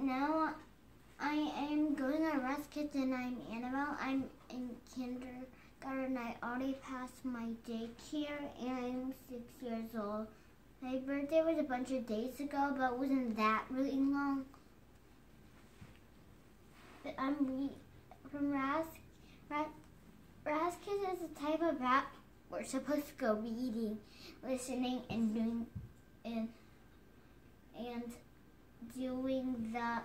Now, I am going to Raz-Kids and I'm Annabel. I'm in kindergarten. I already passed my daycare and I'm six years old. My birthday was a bunch of days ago, but wasn't that really long. But I'm from Ras, Ras, Ras Kids is a type of rap we're supposed to go reading, listening, and doing and and doing the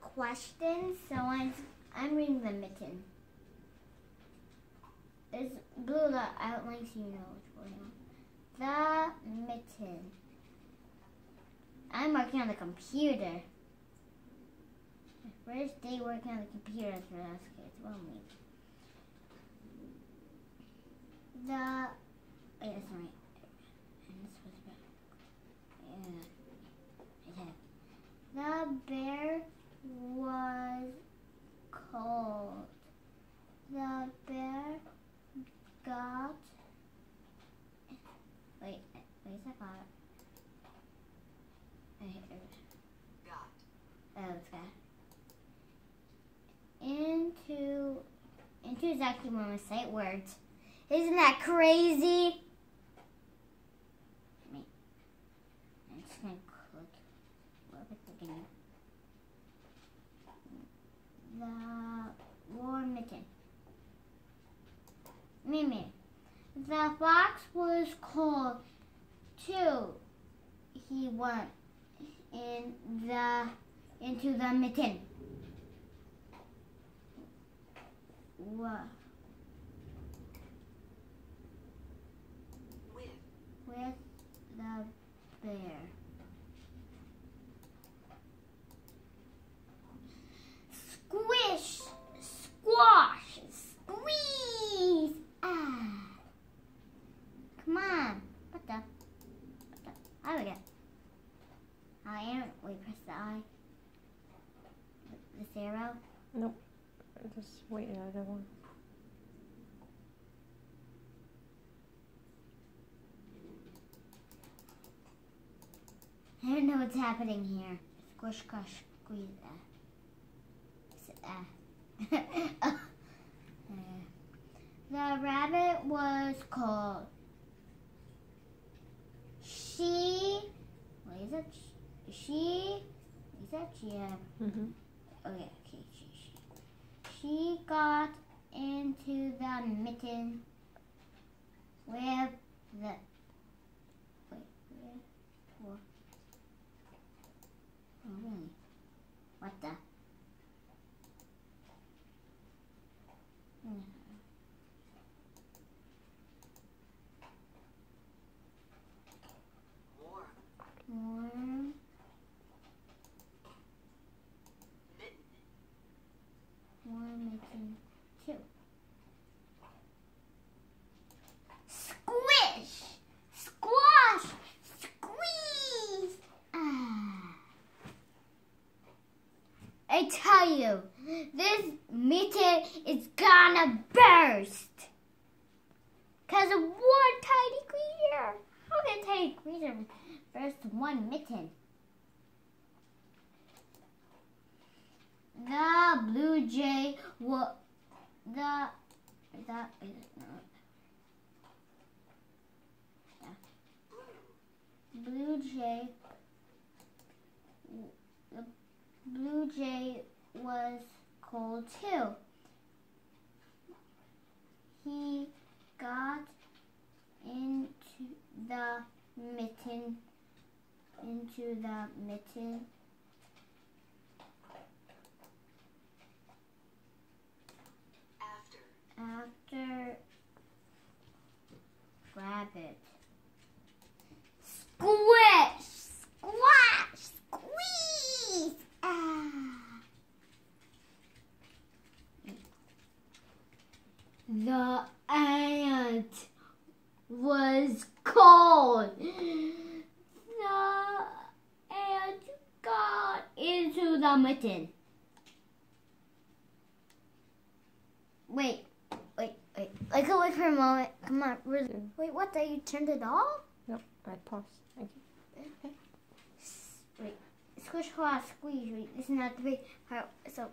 questions. So I'm I'm reading the mitten. It's blue that outlines you know what's going on. The mitten. I'm working on the computer. First day working on the computer for us kids. Well, me. The wait, that's right. And this was about yeah. Okay. The bear was cold. The bear got wait, wait a got wait, Got. oh it's got into into is actually one of my sight words. Isn't that crazy? I'm just gonna click what was it again? The war mitten. Mimi. The fox was cold too. He went in the into the mitten. What? With. with the bear. Squish, squash, squeeze. Ah. Come on. What the? What the? I would get. I am. Wait, press the I. This arrow. Nope. Just wait another one. I don't know what's happening here. Squish, squash, squeeze. Ah. S- ah. Uh, the rabbit was called. She. What is it? She. Is that she? Uh, Mm-hmm. oh. Okay. She. Got into the mitten with the. Where? What? The? Hmm. Mitten two. Squish! Squash! Squeeze! Ah. I tell you, this mitten is gonna burst. Cause of one tiny creature. How can tiny creature burst one mitten? The blue jay wa the that is not Blue. blue jay the blue jay was cold too. He got into the mitten into the mitten After. after grab it. Squish! Squash! Squeeze! Ah. The ant was cold. The ant got into the mitten. Wait, wait, wait. Like, go wait for a moment. Come on, really. Wait, what? Did you turned it off? Nope. I paused. Thank you. Wait, squish. squash, squeeze. Wait, This is not the big part. So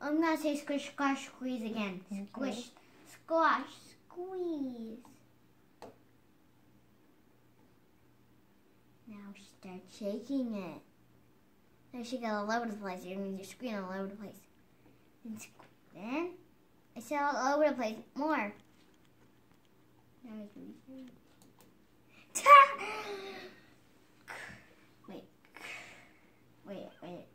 I'm gonna say squish, squash, squeeze again. Okay. Squish, squash, squeeze. Now start shaking it. Now she got all over the place. You're gonna your screen all over the place. Squ- then I said all over the place. More. Now be Wait. Wait, wait.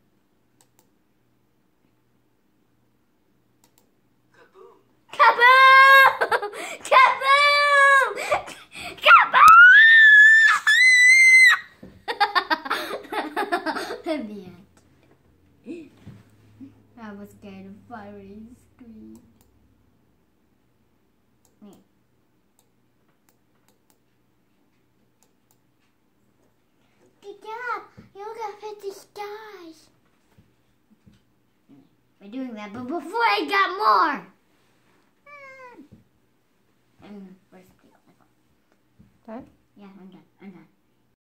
Kaboom! Kaboom! Kaboom! Kaboom! the end. That was kind of fiery scream. Good job! You got 50 stars. We're doing that, but before I got more. Mm. And where's the Done? Yeah, I'm done.